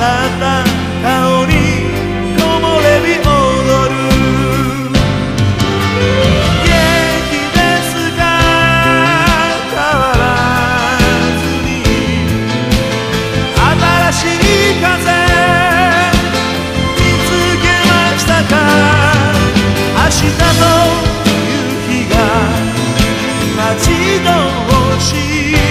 った香り木漏れ日踊る。元気ですか？変わらずに。新しい風見つけましたか？明日の遠しい。